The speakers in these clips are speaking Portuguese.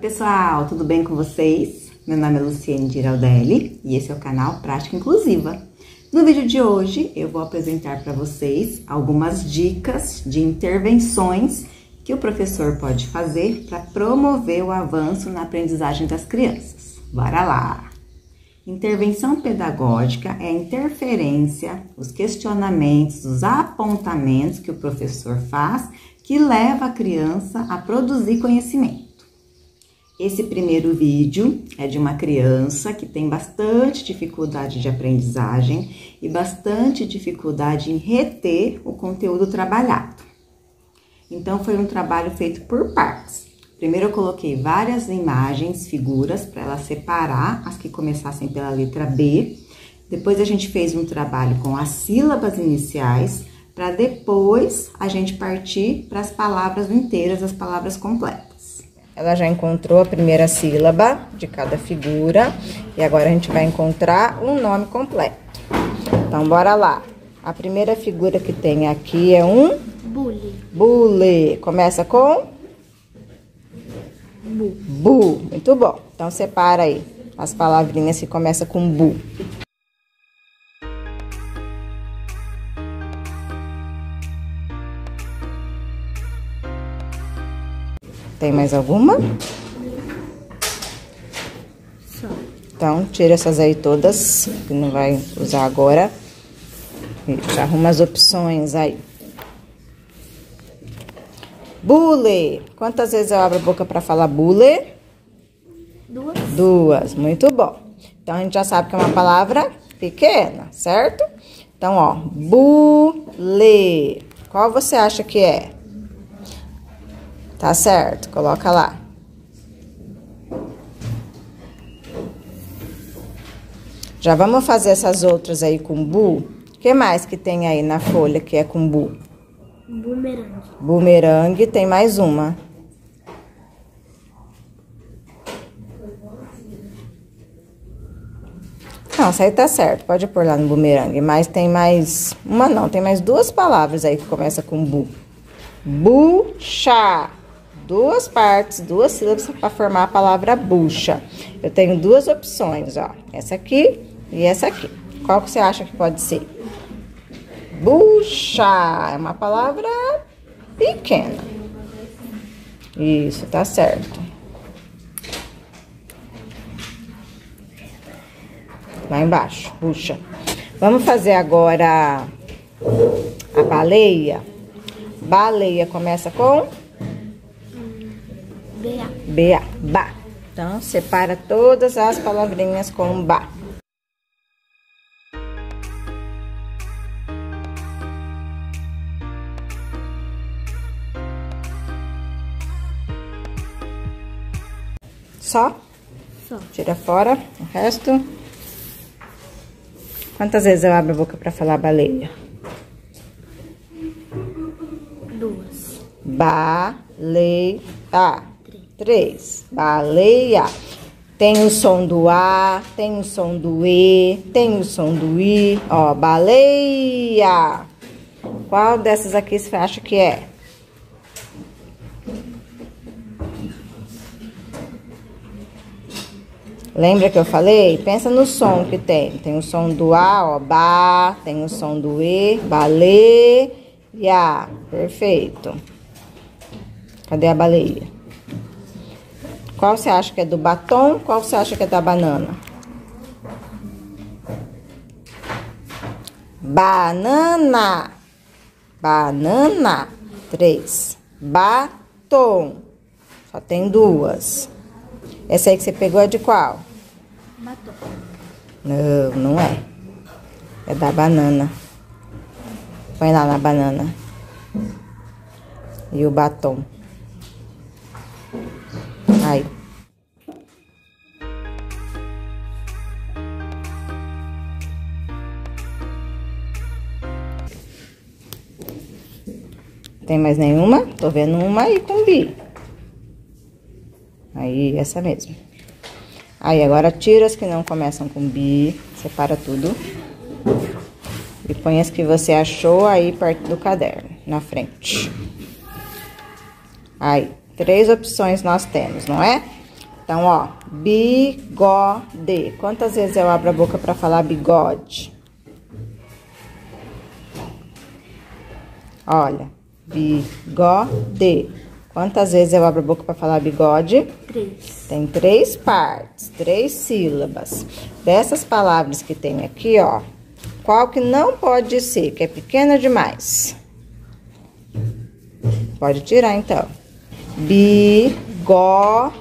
pessoal, tudo bem com vocês? Meu nome é Luciene Giraldelli e esse é o canal Prática Inclusiva. No vídeo de hoje eu vou apresentar para vocês algumas dicas de intervenções que o professor pode fazer para promover o avanço na aprendizagem das crianças. Bora lá! Intervenção pedagógica é a interferência, os questionamentos, os apontamentos que o professor faz que leva a criança a produzir conhecimento. Esse primeiro vídeo é de uma criança que tem bastante dificuldade de aprendizagem e bastante dificuldade em reter o conteúdo trabalhado. Então, foi um trabalho feito por partes. Primeiro, eu coloquei várias imagens, figuras, para ela separar as que começassem pela letra B. Depois, a gente fez um trabalho com as sílabas iniciais, para depois a gente partir para as palavras inteiras, as palavras completas. Ela já encontrou a primeira sílaba de cada figura e agora a gente vai encontrar um nome completo. Então, bora lá. A primeira figura que tem aqui é um... Bule. Bule. Começa com... Bu. Bu. Muito bom. Então, separa aí as palavrinhas que começam com bu. Tem mais alguma? Só. Então, tira essas aí todas, que não vai usar agora. Isso, arruma as opções aí. Bule. Quantas vezes eu abro a boca para falar bule? Duas. Duas. Muito bom. Então, a gente já sabe que é uma palavra pequena, certo? Então, ó, bule. Qual você acha que é? Tá certo, coloca lá. Já vamos fazer essas outras aí com bu? O que mais que tem aí na folha que é com bu? Bumerangue. Bumerangue, tem mais uma. Não, essa aí tá certo, pode pôr lá no bumerangue. Mas tem mais. Uma não, tem mais duas palavras aí que começa com bu. Bucha. Duas partes, duas sílabas para formar a palavra bucha. Eu tenho duas opções, ó. Essa aqui e essa aqui. Qual que você acha que pode ser? Bucha. É uma palavra pequena. Isso, tá certo. Lá embaixo, puxa. Vamos fazer agora a baleia. Baleia começa com BA. B-A. Então, separa todas as palavrinhas com ba. Só? Só. Tira fora o resto. Quantas vezes eu abro a boca para falar baleia? Duas. Baleia. Três. Baleia. Tem o som do A, tem o som do E, tem o som do I. Ó, baleia. Qual dessas aqui você acha que é? Lembra que eu falei? Pensa no som que tem. Tem o som do A, ó, ba. Tem o som do E, baleia. Perfeito. Cadê a baleia? Qual você acha que é do batom? Qual você acha que é da banana? Banana. Banana. Três. Batom. Só tem duas. Essa aí que você pegou é de qual? Batom. Não, não é. É da banana. Põe lá na banana. E o batom. Tem mais nenhuma? Tô vendo uma aí com bi. Aí, essa mesmo. Aí, agora tira as que não começam com bi, separa tudo. E põe as que você achou aí perto do caderno, na frente. Aí, três opções nós temos, não é? Então, ó, bigode. Quantas vezes eu abro a boca para falar bigode? Olha, bigode. Quantas vezes eu abro a boca para falar bigode? Três. Tem três partes, três sílabas. Dessas palavras que tem aqui, ó, qual que não pode ser, que é pequena demais? Pode tirar, então. Bigode.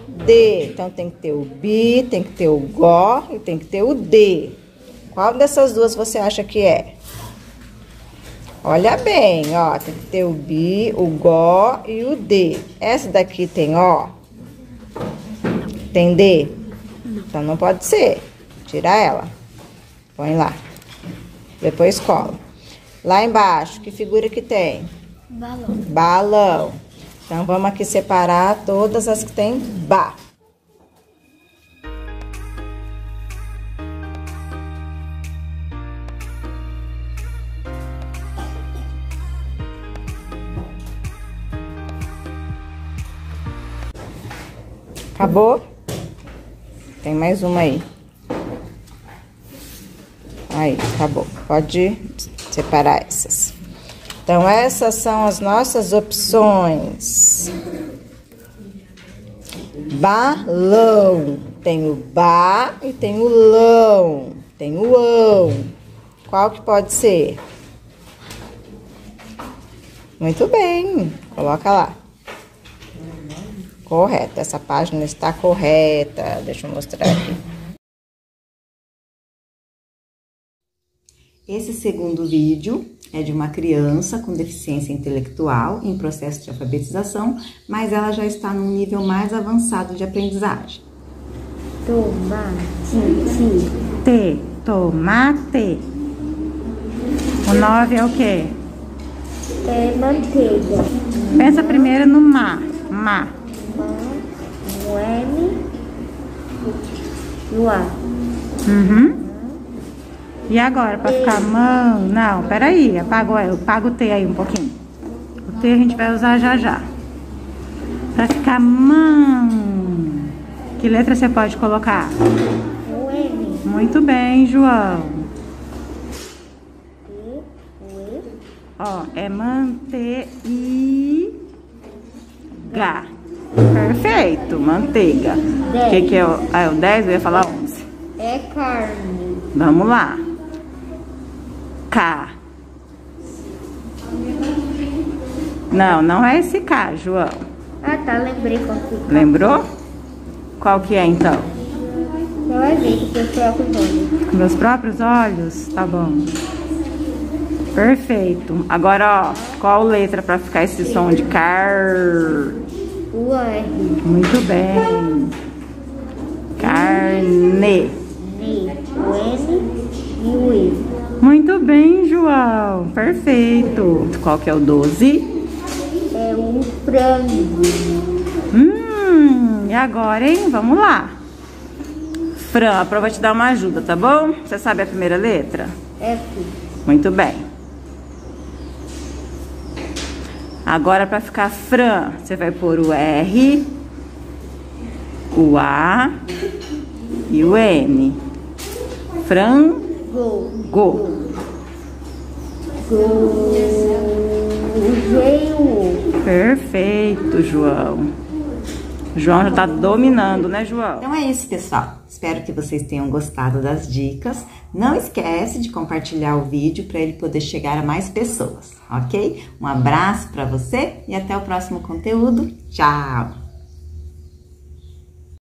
Então, tem que ter o bi, tem que ter o go e tem que ter o d. Qual dessas duas você acha que é? Olha bem, ó, tem que ter o bi, o go e o d. Essa daqui tem ó? Tem d? Então não pode ser. Tira ela. Põe lá. Depois cola. Lá embaixo, que figura que tem? Balão. Balão. Então vamos aqui separar todas as que tem ba. Acabou? Tem mais uma aí. Aí, acabou. Pode separar essas. Então, essas são as nossas opções. Balão. Tem o ba e tem o lão. Tem o ão. Qual que pode ser? Muito bem. Coloca lá. Correto. Essa página está correta. Deixa eu mostrar aqui. Esse segundo vídeo é de uma criança com deficiência intelectual em processo de alfabetização, mas ela já está num nível mais avançado de aprendizagem. Tomate. T, tomate. O 9 é o quê? É manteiga. Pensa primeiro no ma. Ma. No M. No A. Uhum. E agora, para ficar mão? Não, peraí, apaga, o- apaga o T aí um pouquinho. O T a gente vai usar já já. Para ficar mão. Que letra você pode colocar? O M. Muito bem, João. E. O E. Ó, é manteiga. Perfeito, manteiga. O que, que é o, ah, é o 10? Eu ia falar 11. É carne. Vamos lá. K. Não, não é esse K, João. Ah, tá. Lembrei qual que Lembrou? Qual que é então? Você vai ver que eu troco o nome. Meus próprios olhos? Tá bom. Perfeito. Agora, ó, qual letra para ficar esse som de car? O R. Muito bem. Carne. O N. E o E. Muito bem, João. Perfeito. Qual que é o 12? É um frango. Hum, e agora, hein? Vamos lá. Fran, a prova vai te dar uma ajuda, tá bom? Você sabe a primeira letra? F. Muito bem. Agora, para ficar Fran, você vai pôr o R, o A e o N. Frango. Go. Go. O G e o O. Perfeito, João. João já tá dominando, né, João? Então é isso, pessoal. Espero que vocês tenham gostado das dicas. Não esquece de compartilhar o vídeo para ele poder chegar a mais pessoas, ok? Um abraço para você e até o próximo conteúdo. Tchau!